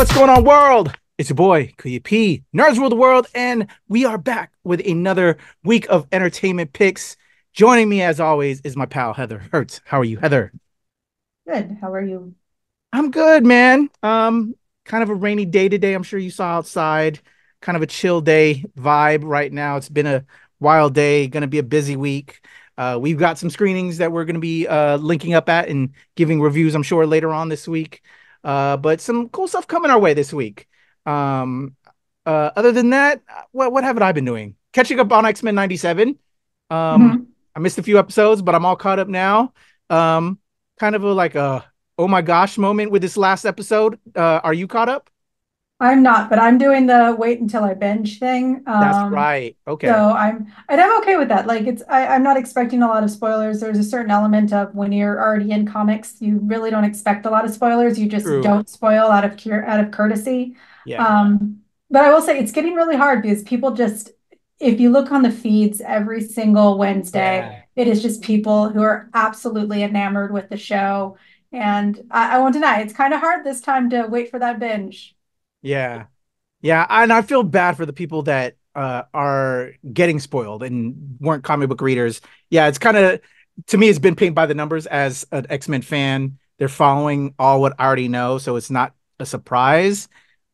What's going on, world? It's your boy, Kuya P, Nerds Rule the World, and we are back with another week of entertainment picks. Joining me, as always, is my pal Heather Hertz. How are you, Heather? Good. How are you? I'm good, man. Um, kind of a rainy day today. I'm sure you saw outside. Kind of a chill day vibe right now. It's been a wild day. Going to be a busy week. Uh, we've got some screenings that we're going to be uh, linking up at and giving reviews. I'm sure later on this week. Uh, but some cool stuff coming our way this week. Um, uh, other than that, what what haven't I been doing? Catching up on X-Men '97. Um, mm-hmm. I missed a few episodes, but I'm all caught up now. Um, kind of a like a oh my gosh moment with this last episode. Uh, are you caught up? I'm not, but I'm doing the wait until I binge thing. Um, That's right. Okay. So I'm, and I'm okay with that. Like it's, I, I'm not expecting a lot of spoilers. There's a certain element of when you're already in comics, you really don't expect a lot of spoilers. You just True. don't spoil out of cure, out of courtesy. Yeah. Um, but I will say it's getting really hard because people just, if you look on the feeds every single Wednesday, yeah. it is just people who are absolutely enamored with the show. And I, I won't deny it's kind of hard this time to wait for that binge. Yeah. Yeah. And I feel bad for the people that uh, are getting spoiled and weren't comic book readers. Yeah. It's kind of, to me, it's been painted by the numbers as an X-Men fan. They're following all what I already know. So it's not a surprise.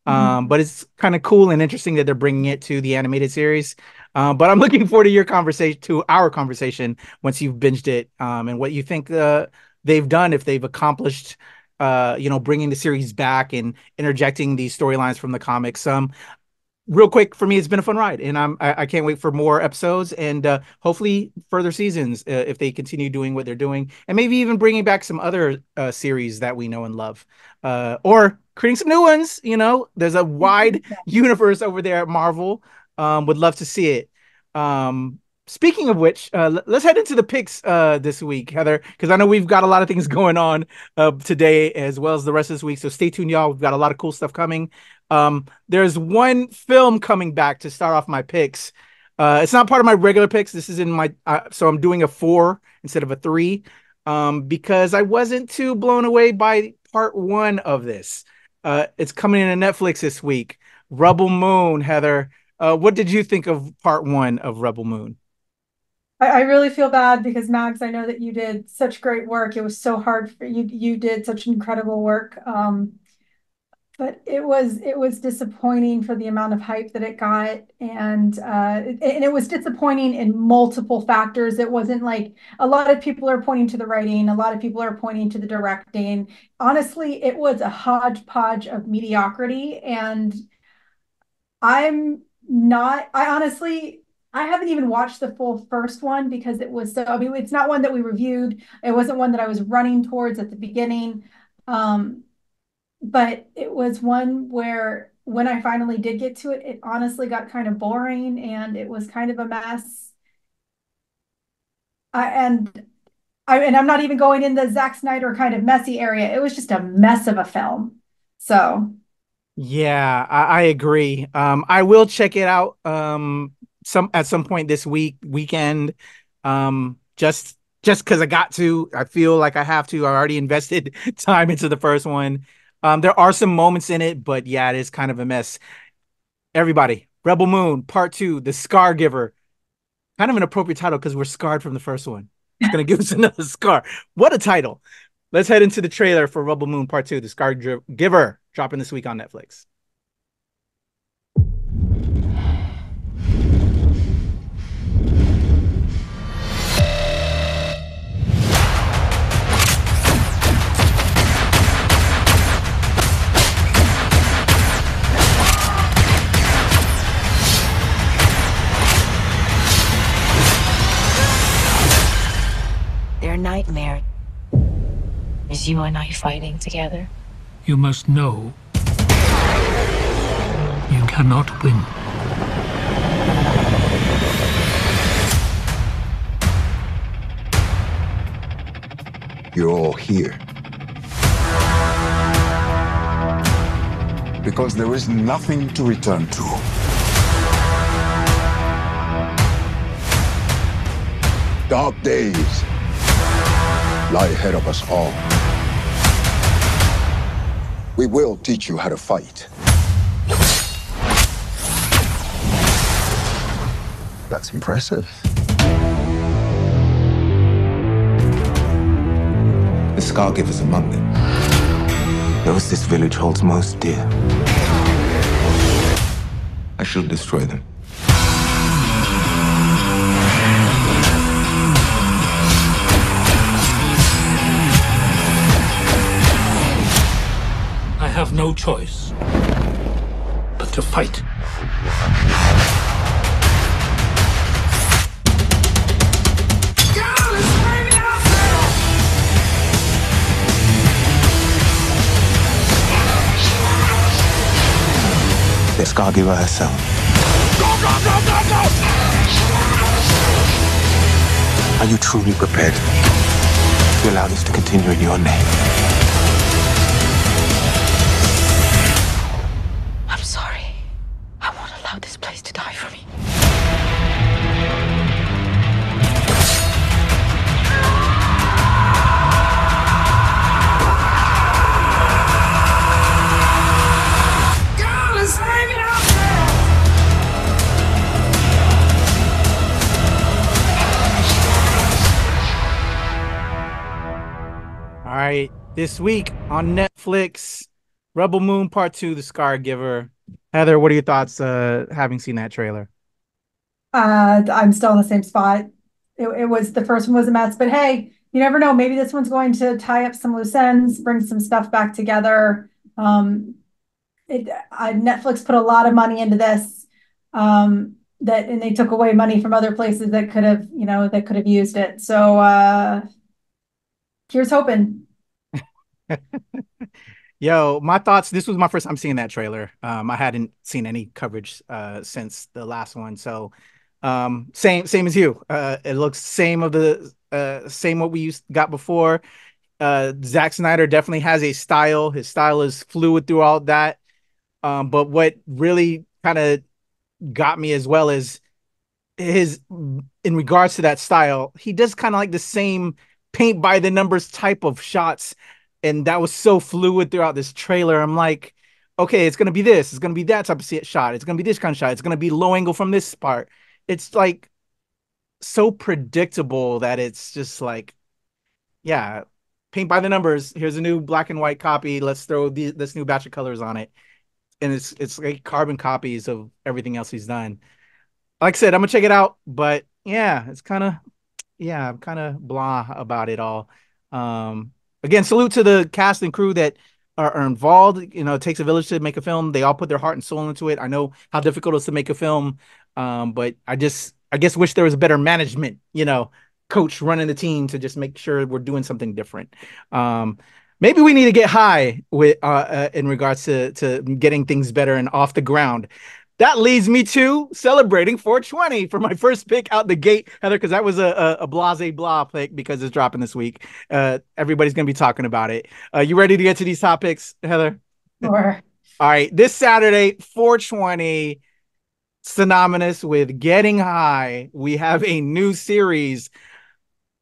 Mm-hmm. Um, but it's kind of cool and interesting that they're bringing it to the animated series. Um, but I'm looking forward to your conversation, to our conversation once you've binged it, um, and what you think uh, they've done if they've accomplished uh, you know, bringing the series back and interjecting these storylines from the comics. Um, real quick for me, it's been a fun ride, and I'm I, I can't wait for more episodes and uh, hopefully further seasons uh, if they continue doing what they're doing, and maybe even bringing back some other uh, series that we know and love, uh, or creating some new ones. You know, there's a wide universe over there at Marvel. Um, would love to see it. Um, Speaking of which, uh, let's head into the picks uh, this week, Heather, because I know we've got a lot of things going on uh, today as well as the rest of this week. So stay tuned, y'all. We've got a lot of cool stuff coming. Um, there's one film coming back to start off my picks. Uh, it's not part of my regular picks. This is in my uh, so I'm doing a four instead of a three um, because I wasn't too blown away by part one of this. Uh, it's coming in a Netflix this week. Rebel Moon, Heather. what did you think of part one of Rebel Moon? I, I really feel bad because Mags, I know that you did such great work. It was so hard for you. You did such incredible work. Um, but it was it was disappointing for the amount of hype that it got and uh, it, and it was disappointing in multiple factors it wasn't like a lot of people are pointing to the writing a lot of people are pointing to the directing honestly it was a hodgepodge of mediocrity and i'm not i honestly I haven't even watched the full first one because it was so, I mean, it's not one that we reviewed. It wasn't one that I was running towards at the beginning. Um, but it was one where when I finally did get to it, it honestly got kind of boring and it was kind of a mess. I, and I, and I'm not even going in the Zack Snyder kind of messy area. It was just a mess of a film. So, yeah, I, I agree. Um, I will check it out. Um, some at some point this week weekend um just just because i got to i feel like i have to i already invested time into the first one. Um there are some moments in it but yeah it is kind of a mess. Everybody rebel moon part two the scargiver. Kind of an appropriate title because we're scarred from the first one. It's gonna give us another scar. What a title. Let's head into the trailer for rebel moon part two the scar giver dropping this week on netflix and I fighting together. You must know you cannot win. You're all here. Because there is nothing to return to. Dark days lie ahead of us all. We will teach you how to fight. That's impressive. The Scargivers among them. Those this village holds most dear. I shall destroy them. Have no choice but to fight. The Scargiver herself. Are you truly prepared to allow this to continue in your name? Right, this week on Netflix, Rebel Moon Part Two: The Scargiver. Heather, what are your thoughts? Uh, having seen that trailer. Uh, I'm still in the same spot. It, it was the first one was a mess, but hey, you never know. Maybe this one's going to tie up some loose ends, bring some stuff back together. Um, it uh, Netflix put a lot of money into this. Um, that and they took away money from other places that could have, you know, that could have used it. So uh, here's hoping. Yo, my thoughts. This was my first time seeing that trailer. Um, I hadn't seen any coverage uh since the last one, so um, same same as you. Uh, it looks same of the uh same what we used got before. Uh, Zack Snyder definitely has a style. His style is fluid throughout that. Um, but what really kind of got me as well as his in regards to that style, he does kind of like the same paint by the numbers type of shots and that was so fluid throughout this trailer. I'm like, okay, it's gonna be this, it's gonna be that type of shot, it's gonna be this kind of shot, it's gonna be low angle from this part. It's like so predictable that it's just like, yeah, paint by the numbers. Here's a new black and white copy. Let's throw the, this new batch of colors on it, and it's it's like carbon copies of everything else he's done. Like I said, I'm gonna check it out, but yeah, it's kind of yeah, I'm kind of blah about it all. Um, again, salute to the cast and crew that are, are, involved. You know, it takes a village to make a film. They all put their heart and soul into it. I know how difficult it is to make a film, um, but I just, I guess, wish there was a better management. You know, coach running the team to just make sure we're doing something different. Um, maybe we need to get high with uh, uh, in regards to to getting things better and off the ground. That leads me to celebrating 420 for my first pick out the gate, Heather, because that was a, a, a blase blah pick because it's dropping this week. Uh, everybody's going to be talking about it. Uh, you ready to get to these topics, Heather? Sure. All right. This Saturday, 420, synonymous with getting high, we have a new series,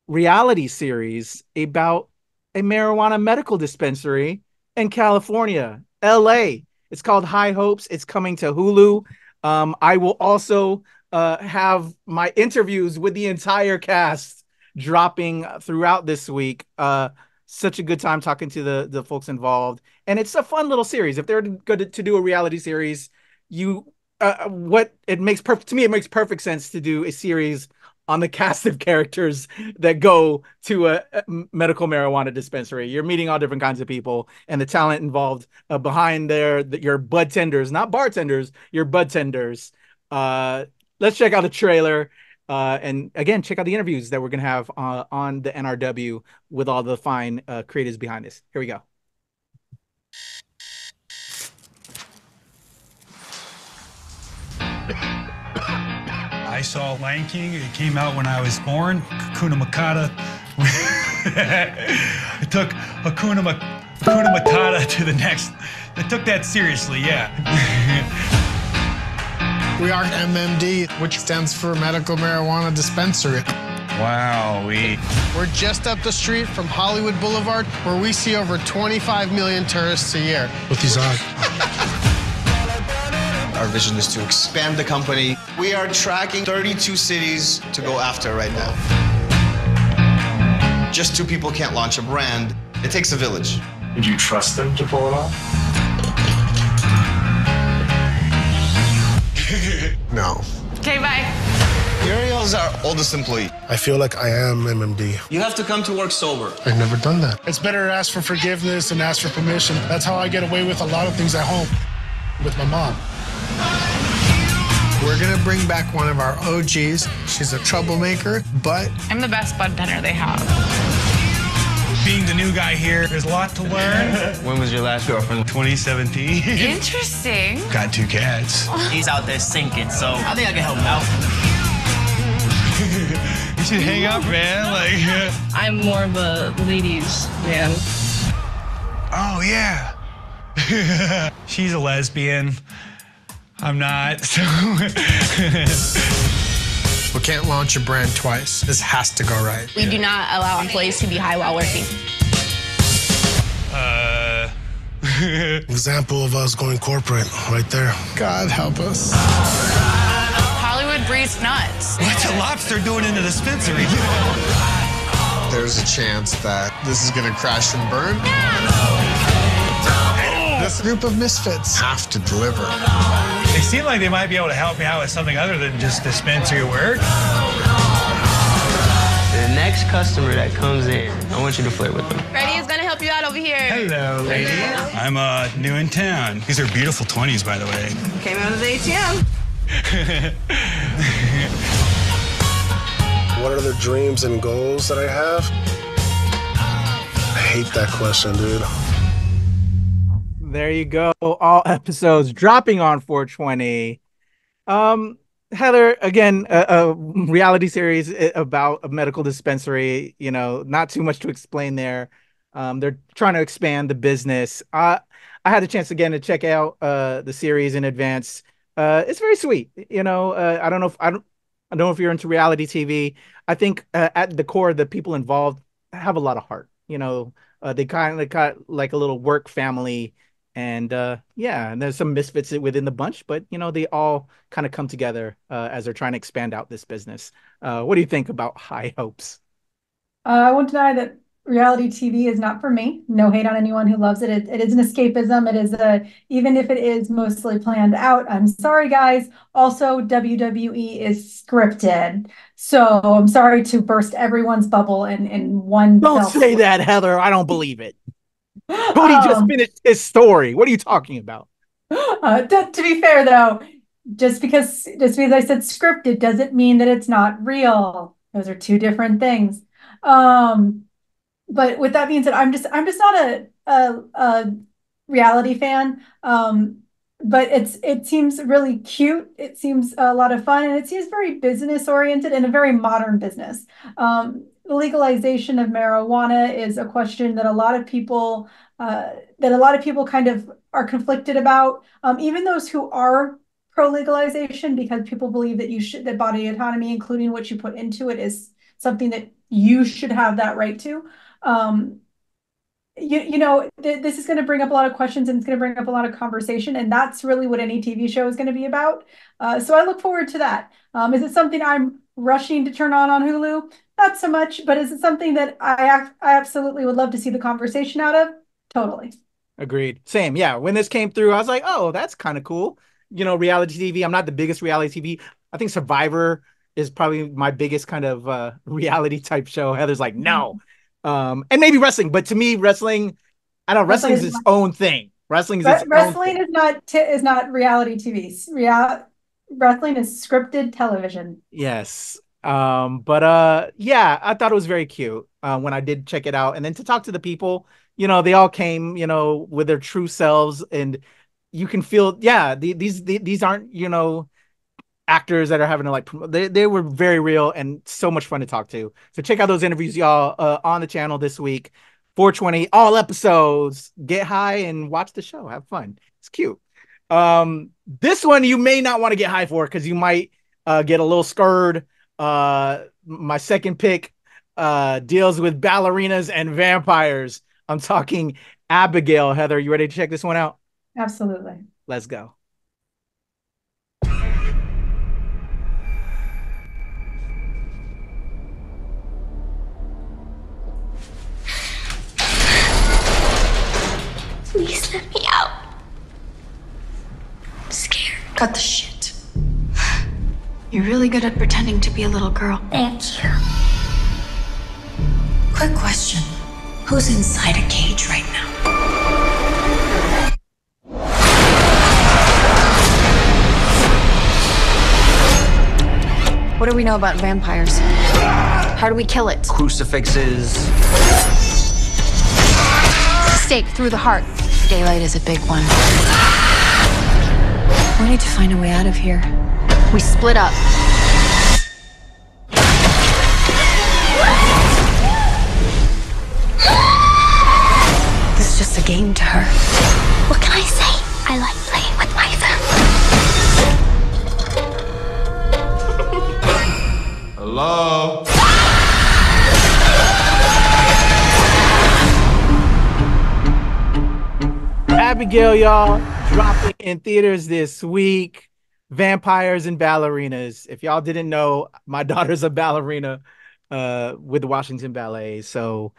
reality series about a marijuana medical dispensary in California, LA. It's called High Hopes. It's coming to Hulu. Um, I will also uh, have my interviews with the entire cast dropping throughout this week. Uh, such a good time talking to the the folks involved, and it's a fun little series. If they're good to do a reality series, you uh, what it makes perfect to me. It makes perfect sense to do a series on the cast of characters that go to a, medical marijuana dispensary. You're meeting all different kinds of people, and the talent involved uh, behind there, the, your bud tenders, not bartenders, your bud tenders. Uh, let's check out the trailer. Uh, and again, check out the interviews that we're going to have uh, on the NRW with all the fine uh, creators behind this. Here we go. I saw Lion King. It came out when I was born. Hakuna Matata. I took Hakuna, Ma- Hakuna Matata to the next. I took that seriously, yeah. we are MMD, which stands for Medical Marijuana Dispensary. Wow, we. We're just up the street from Hollywood Boulevard, where we see over 25 million tourists a year. With these on. Our vision is to expand the company. We are tracking 32 cities to go after right now. Just two people can't launch a brand. It takes a village. Did you trust them to pull it off? No. Okay, bye. Uriel is our oldest employee. I feel like I am MMD. You have to come to work sober. I've never done that. It's better to ask for forgiveness and ask for permission. That's how I get away with a lot of things at home with my mom. We're gonna bring back one of our OGs. She's a troublemaker, but I'm the best bud tender they have. Being the new guy here, there's a lot to learn. When was your last girlfriend? 2017. Interesting. Got two cats. He's out there sinking, so I think I can help him out. You should hang up, man. Like, I'm more of a ladies man. oh yeah. She's a lesbian. I'm not. So. we can't launch a brand twice. This has to go right. We do not allow employees to be high while working. uh. Example of us going corporate right there. God help us. Hollywood breeds nuts. What's a lobster doing in the dispensary? There's a chance that this is gonna crash and burn. This group of misfits have to deliver. They seem like they might be able to help me out with something other than just dispensary work. The next customer that comes in, I want you to flirt with them. Freddie is gonna help you out over here. Hello, ladies. I'm uh, new in town. These are beautiful 20s, by the way. Came out of the ATM. What are the dreams and goals that I have? I hate that question, dude. There you go. All episodes dropping on 420. Um, Heather, again, a, a reality series about a medical dispensary. You know, not too much to explain there. Um, they're trying to expand the business. Uh, I had a chance again to check out uh the series in advance. Uh, it's very sweet. You know, uh, I don't know if I don't. I don't know if you're into reality TV. I think uh, at the core, the people involved have a lot of heart. You know, uh, they kind of got like a little work family and uh yeah and there's some misfits within the bunch but you know they all kind of come together uh, as they're trying to expand out this business uh what do you think about high hopes Uh, I won't deny that reality TV is not for me. No hate on anyone who loves it. It, it is an escapism. It is a, even if it is mostly planned out, I'm sorry, guys. Also, WWE is scripted. So I'm sorry to burst everyone's bubble in, in one. don't fell say that heather i don't believe it cody just Um, finished his story what are you talking about Uh, to, to be fair, though, just because just because I said scripted doesn't mean that it's not real. Those are two different things. Um, but with that being said, I'm just I'm just not a a, a reality fan. Um, but it's it seems really cute. It seems a lot of fun, and it seems very business oriented and a very modern business. Um, legalization of marijuana is a question that a lot of people uh, that a lot of people kind of are conflicted about. Um, even those who are pro legalization, because people believe that you should that body autonomy, including what you put into it, is something that you should have that right to. Um, you, you know, th- this is going to bring up a lot of questions and it's going to bring up a lot of conversation. And that's really what any TV show is going to be about. Uh, so I look forward to that. Um, is it something I'm rushing to turn on on Hulu? Not so much, but is it something that I, I absolutely would love to see the conversation out of? Totally. agreed. Same. Yeah. When this came through i was like oh that's kind of cool. You know reality tv i'm not the biggest reality tv i think survivor is probably my biggest kind of uh reality type show. Heather's like no. Um and maybe wrestling but to me wrestling i don't know Wrestling is its own thing. Wrestling is its own wrestling is not t- is not reality TV. Real wrestling is scripted television. Yes. Um, but uh yeah, I thought it was very cute uh, when I did check it out. And then to talk to the people, you know, they all came, you know, with their true selves and you can feel, yeah, the, these the, these aren't, you know, actors that are having to like. They they were very real and so much fun to talk to. So check out those interviews, y'all, uh, on the channel this week. 420, all episodes. Get high and watch the show. Have fun. It's cute. Um, this one you may not want to get high for because you might uh, get a little scared. Uh, my second pick uh deals with ballerinas and vampires. I'm talking Abigail. Heather, you ready to check this one out? Absolutely. Let's go. Please let me out. I'm scared. Cut the shit. You're really good at pretending to be a little girl. Thank you. Quick question. Who's inside a cage right now? What do we know about vampires? How do we kill it? Crucifixes. Stake through the heart. Daylight is a big one. We need to find a way out of here. We split up. This is just a game to her. What can I say? I like playing with my family. Hello? Abigail, y'all, dropping in theaters this week. Vampires and ballerinas. If y'all didn't know, my daughter's a ballerina uh with the Washington Ballet. So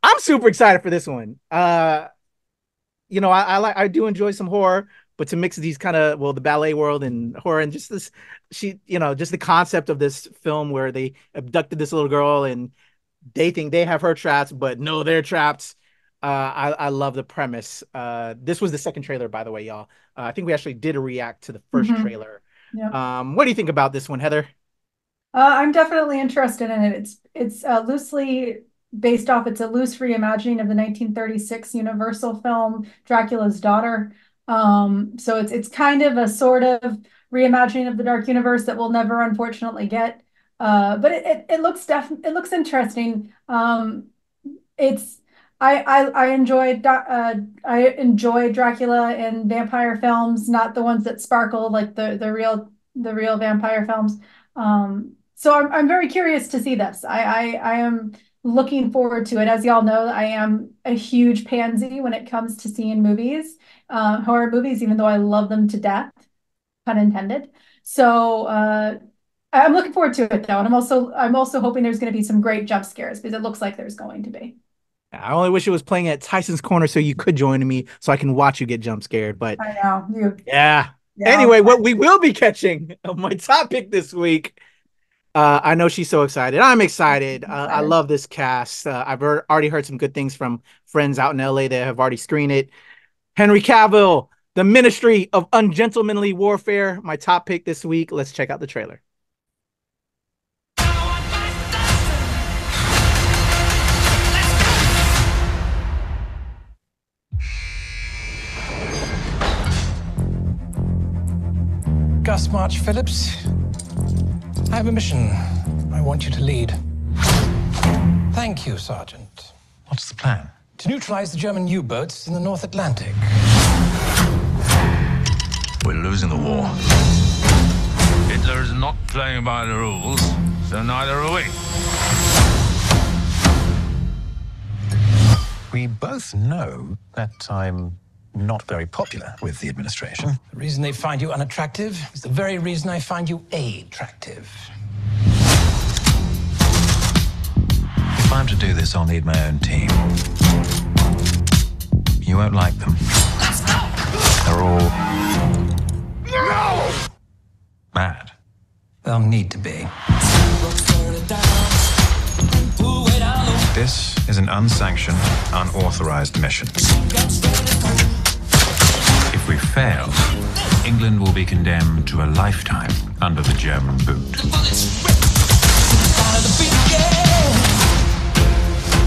I'm super excited for this one. Uh you know, I, I like I do enjoy some horror, but to mix these kind of well, the ballet world and horror and just this she, you know, just the concept of this film where they abducted this little girl and they think they have her trapped, but no, they're trapped. Uh, I, I love the premise. Uh, this was the second trailer, by the way, y'all. Uh, I think we actually did a react to the 1st Mhm. trailer. Yeah. Um, what do you think about this one, Heather? Uh, I'm definitely interested in it. It's it's uh, loosely based off. It's a loose reimagining of the 1936 Universal film Dracula's Daughter. Um, so it's it's kind of a sort of reimagining of the Dark Universe that we'll never unfortunately get. Uh, but it, it, it looks def it looks interesting. Um, it's I I I enjoy uh I enjoy Dracula and vampire films, not the ones that sparkle like the the real the real vampire films. Um, so I'm I'm very curious to see this. I I, I am looking forward to it. As y'all know, I am a huge pansy when it comes to seeing movies, uh, horror movies, even though I love them to death, pun intended. So uh, I'm looking forward to it though, and I'm also I'm also hoping there's going to be some great jump scares because it looks like there's going to be. I only wish it was playing at Tysons Corner so you could join me so I can watch you get jump scared. But I know you. yeah. Yeah. Anyway, what we will be catching my top pick this week. Uh, I know she's so excited. I'm excited. Uh, I love this cast. Uh, I've heard, already heard some good things from friends out in LA that have already screened it. Henry Cavill, The Ministry of Ungentlemanly Warfare, my top pick this week. Let's check out the trailer. Gus March-Phillipps, I have a mission I want you to lead. Thank you, Sergeant. What's the plan? To neutralize the German U boats in the North Atlantic. We're losing the war. Hitler is not playing by the rules, so neither are we. We both know that I'm not very popular with the administration. Hmm. The reason they find you unattractive is the very reason I find you attractive. If I'm to do this, I'll need my own team. You won't like them. They're all mad. They'll need to be. This is an unsanctioned, unauthorized mission. If we fail, England will be condemned to a lifetime under the German boot.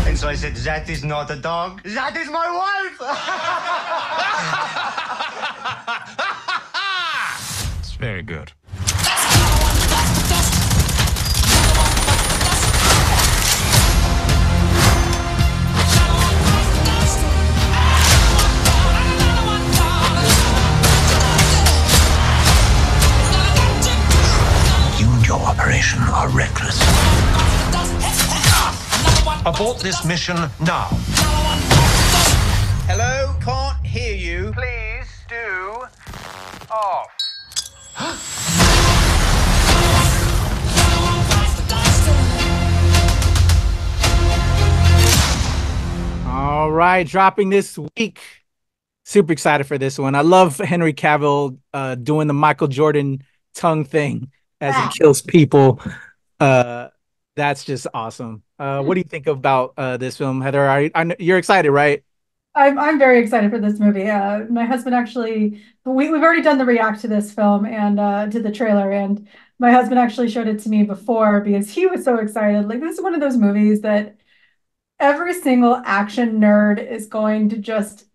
And so I said, That is not a dog. That is my wife. It's very good. This mission now. Hello, can't hear you. Please do off. All right, dropping this week. Super excited for this one. I love Henry Cavill uh, doing the Michael Jordan tongue thing as he kills people. Uh, that's just awesome. Uh, what do you think about uh, this film, Heather? Are, you're excited, right? I'm I'm very excited for this movie. Uh, my husband actually we we've already done the react to this film and uh, to the trailer, and my husband actually showed it to me before because he was so excited. Like this is one of those movies that every single action nerd is going to just.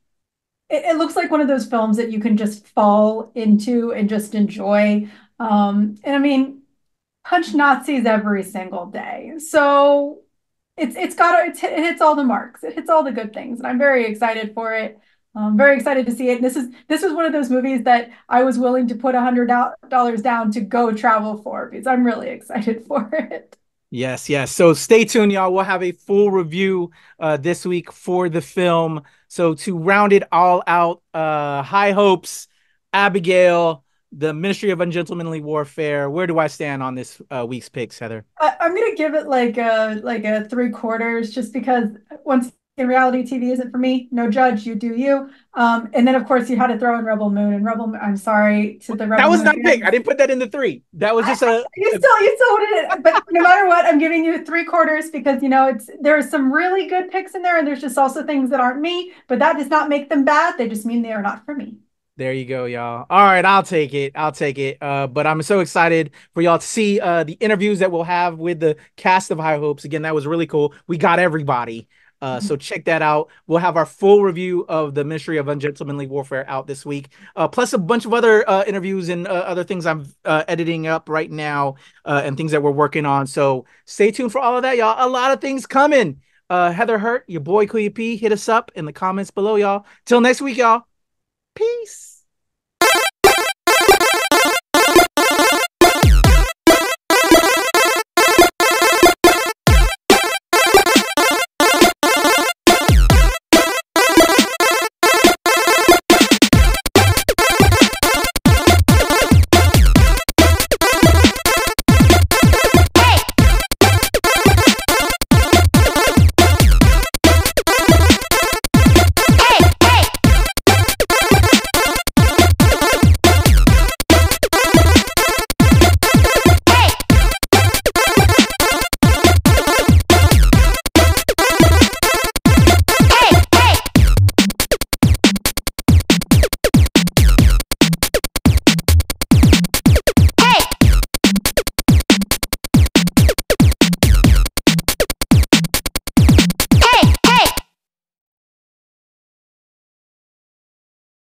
It, it looks like one of those films that you can just fall into and just enjoy. Um, and I mean, punch Nazis every single day. So it's it's got it's, it hits all the marks. It hits all the good things, and I'm very excited for it. I'm very excited to see it. And this is this was one of those movies that I was willing to put a hundred dollars down to go travel for because I'm really excited for it. Yes, yes. So stay tuned, y'all. We'll have a full review uh, this week for the film. So to round it all out, uh, high hopes, Abigail, the Ministry of Ungentlemanly Warfare. Where do I stand on this uh, week's picks, Heather? I, am gonna give it like a like a three quarters, just because once in reality TV isn't for me. No judge, you do you. Um, and then of course you had to throw in Rebel Moon and Rebel. I'm sorry to the Rebel. That was Moon not big. I didn't put that in the three. That was just I, a. you still you still did it, but no matter what, I'm giving you three quarters because you know it's there are some really good picks in there, and there's just also things that aren't me. But that does not make them bad. They just mean they are not for me. There you go, y'all. All right, I'll take it. I'll take it. Uh, but I'm so excited for y'all to see uh, the interviews that we'll have with the cast of High Hopes. Again, that was really cool. We got everybody. Uh, so check that out. We'll have our full review of the Ministry of Ungentlemanly Warfare out this week, uh, plus a bunch of other uh, interviews and uh, other things I'm uh, editing up right now uh, and things that we're working on. So stay tuned for all of that, y'all. A lot of things coming. Uh, Heather Hurt, your boy Kuya P, hit us up in the comments below, y'all. Till next week, y'all. Peace.